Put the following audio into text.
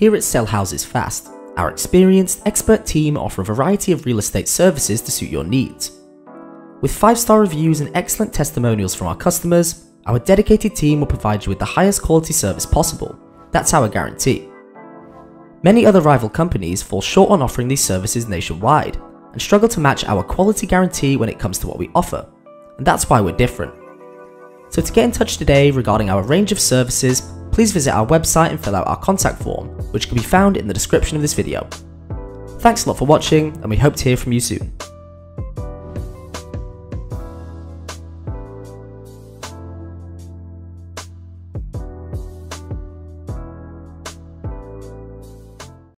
Here at Sell Houses Fast, our experienced, expert team offer a variety of real estate services to suit your needs. With 5-star reviews and excellent testimonials from our customers, our dedicated team will provide you with the highest quality service possible. That's our guarantee. Many other rival companies fall short on offering these services nationwide and struggle to match our quality guarantee when it comes to what we offer, and that's why we're different. So to get in touch today regarding our range of services, please visit our website and fill out our contact form, which can be found in the description of this video. Thanks a lot for watching, and we hope to hear from you soon.